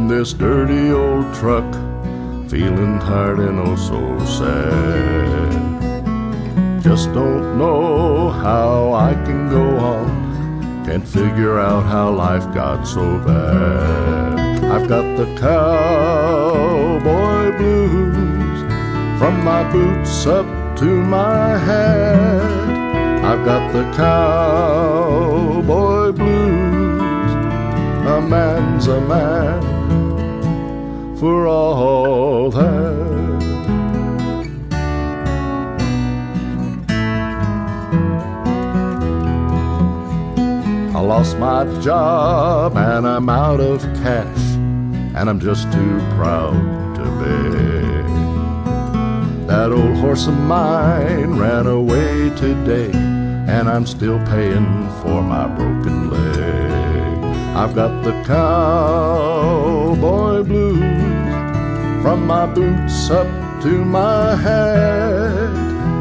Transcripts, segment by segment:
in this dirty old truck, feeling tired and oh so sad. Just don't know how I can go on, can't figure out how life got so bad. I've got the cowboy blues from my boots up to my head. I've got the cowboy man's a man for all that. I lost my job and I'm out of cash, and I'm just too proud to beg. That old horse of mine ran away today, and I'm still paying for my broken leg. I've got the cowboy blues from my boots up to my head.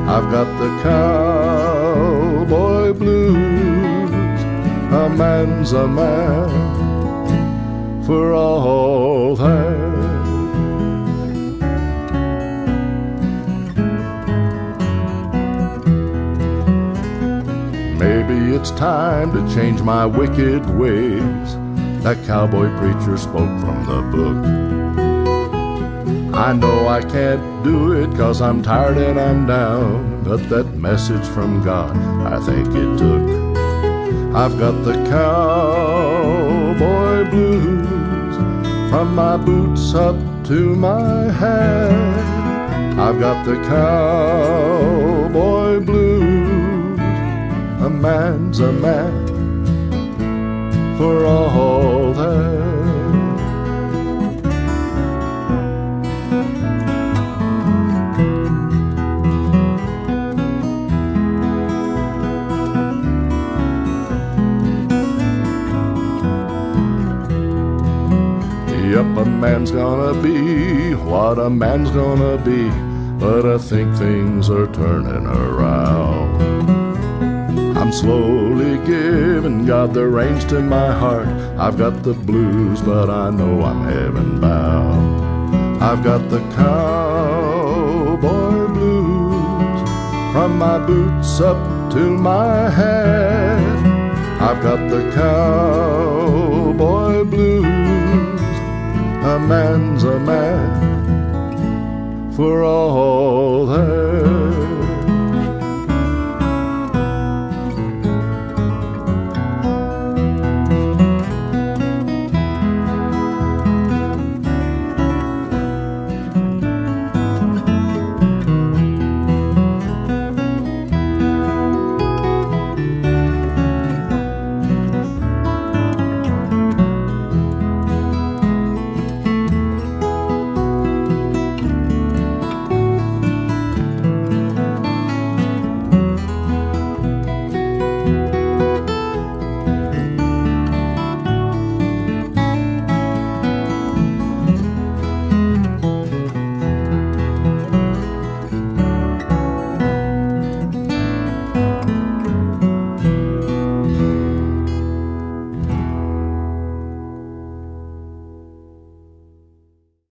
I've got the cowboy blues. A man's a man for all that. It's time to change my wicked ways. That cowboy preacher spoke from the book. I know I can't do it cause I'm tired and I'm down, but that message from God I think it took. I've got the cowboy blues from my boots up to my head. I've got the cowboy blues. A man's a man for all that. Yep, a man's gonna be what a man's gonna be, but I think things are turning around. I'm slowly giving God the reins to my heart. I've got the blues, but I know I'm heaven bound. I've got the cowboy blues from my boots up to my head. I've got the cowboy blues. A man's a man for all.